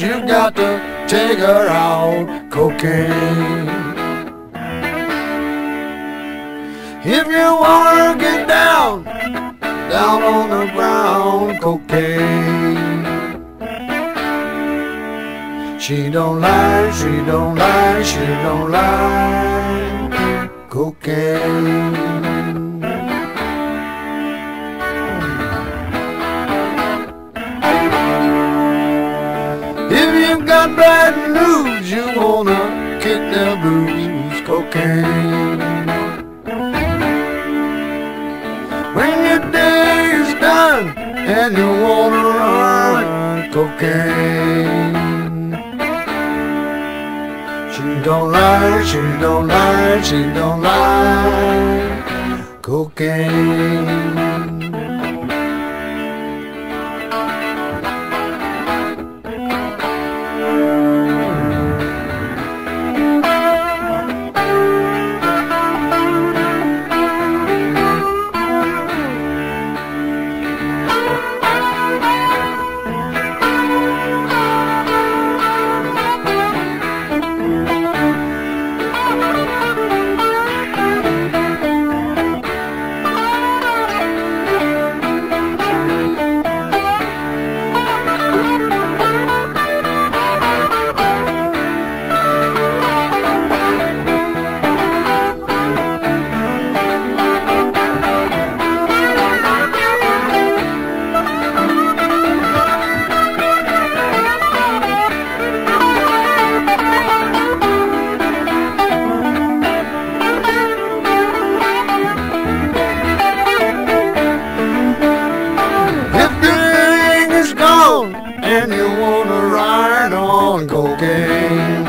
to take her out cocaine. If you wanna get down, down on the ground, cocaine. She don't lie, she don't lie, she don't lie, cocaine. Got bad news, you wanna kick the blues, cocaine. When your day is done and you wanna run, cocaine. She don't lie, she don't lie, she don't lie, cocaine. Wanna ride on cocaine,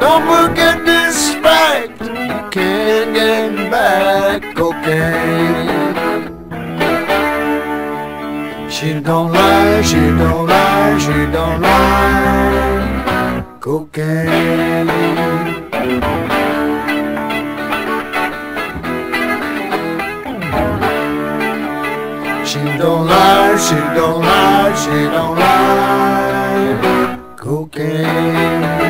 don't forget this fact: can't get back cocaine. She don't lie, she don't lie, she don't lie, cocaine. She don't lie, she don't lie, she don't lie. Cocaine.